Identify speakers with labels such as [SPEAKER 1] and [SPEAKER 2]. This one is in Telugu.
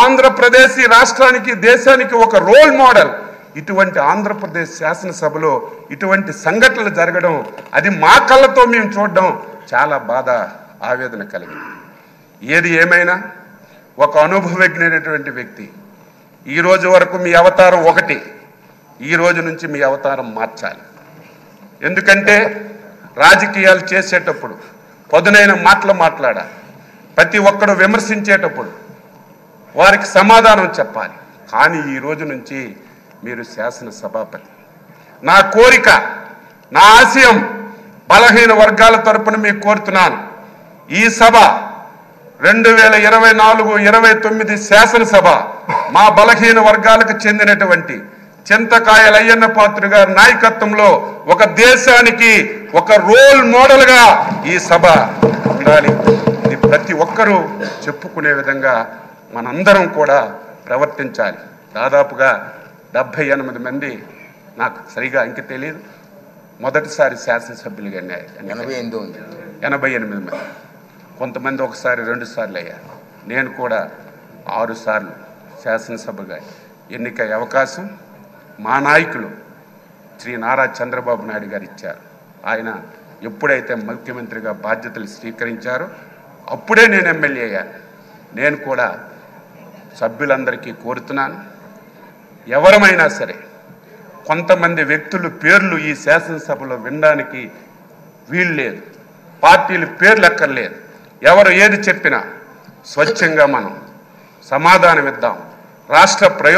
[SPEAKER 1] ఆంధ్రప్రదేశ్ ఈ రాష్ట్రానికి దేశానికి ఒక రోల్ మోడల్. ఇటువంటి ఆంధ్రప్రదేశ్ శాసనసభలో ఇటువంటి సంఘటనలు జరగడం అది మా కళ్ళతో మేము చూడడం చాలా బాధ ఆవేదన కలిగింది. ఏది ఏమైనా ఒక అనుభవజ్ఞైనటువంటి వ్యక్తి ఈ రోజు వరకు మీ అవతారం ఒకటి ఈ రోజు నుంచి మీ అవతారం మార్చాలి. ఎందుకంటే రాజకీయాలు చేసేటప్పుడు పదునైన మాటలు మాట్లాడాలి. ప్రతి ఒక్కడు విమర్శించేటప్పుడు వారికి సమాధానం చెప్పాలి. కానీ ఈ రోజు నుంచి మీరు శాసనసభాపతి నా కోరిక నా ఆశయం బలహీన వర్గాల తరపున మీకు కోరుతున్నాను. ఈ సభ రెండు వేల ఇరవై నాలుగు ఇరవై తొమ్మిది శాసనసభ మా బలహీన వర్గాలకు చెందినటువంటి చింతకాయల అయ్యన్న పాత్ర గారి నాయకత్వంలో ఒక దేశానికి ఒక రోల్ మోడల్గా ఈ సభ ఉండాలి. ఇది ప్రతి ఒక్కరూ చెప్పుకునే విధంగా మనందరం కూడా ప్రవర్తించాలి. దాదాపుగా డెబ్భై ఎనిమిది మంది నాకు సరిగా ఇంక తెలియదు మొదటిసారి శాసనసభ్యులుగా.
[SPEAKER 2] ఎనభై ఎనిమిది ఉంది
[SPEAKER 1] ఎనభై ఎనిమిది మంది. కొంతమంది ఒకసారి రెండు సార్లు అయ్యారు. నేను కూడా ఆరు సార్లు శాసనసభగా ఎన్నికయ్యే అవకాశం మా నాయకులు శ్రీ నారా చంద్రబాబు నాయుడు గారు ఇచ్చారు. ఆయన ఎప్పుడైతే ముఖ్యమంత్రిగా బాధ్యతలు స్వీకరించారో అప్పుడే నేను ఎమ్మెల్యే అయ్యాను నేను కూడా సభ్యులందరికీ కోరుతున్నాను. ఎవరమైనా సరే కొంతమంది వ్యక్తులు పేర్లు ఈ శాసనసభలో వినడానికి వీలు లేదు. పార్టీలు పేర్లు ఎక్కర్లేదు. ఎవరు ఏది చెప్పినా స్వచ్ఛంగా మనం సమాధానం ఇద్దాం రాష్ట్ర ప్రయో